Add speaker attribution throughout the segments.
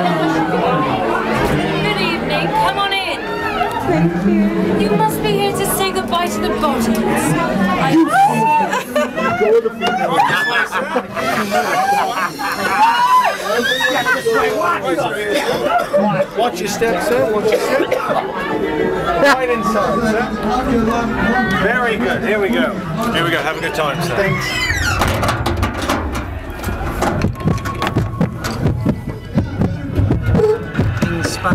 Speaker 1: Good evening. Come on in. Thank you. You must be here to say goodbye to the bodies. I
Speaker 2: Watch your step, sir. Watch your step. Right inside, sir. Very good. Here we go. Here we go. Have a good time, sir. Thanks.
Speaker 1: Go.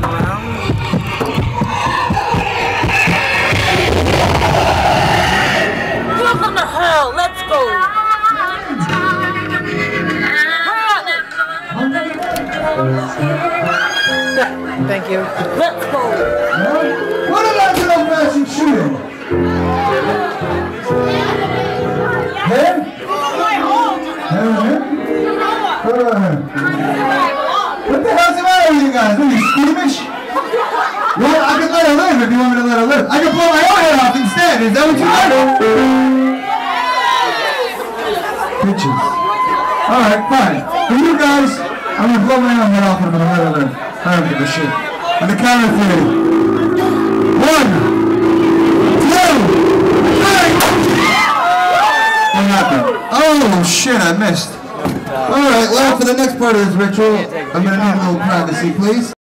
Speaker 3: Thank you.
Speaker 1: Let's go.
Speaker 4: What about an old fashioned shooting? Ahead. What the hell's the matter with you guys? Are you squeamish? Well, I can let her live if you want me to let her live. I can blow my own head off instead. Is that what you want? Bitches. Alright, fine. For you guys, I'm gonna blow my own head off and I'm gonna let her live. I don't give a shit. On the count of three. One, two, three. What happened? Oh shit, I missed. Alright, well for the next part of this ritual, I'm gonna need a little privacy, please.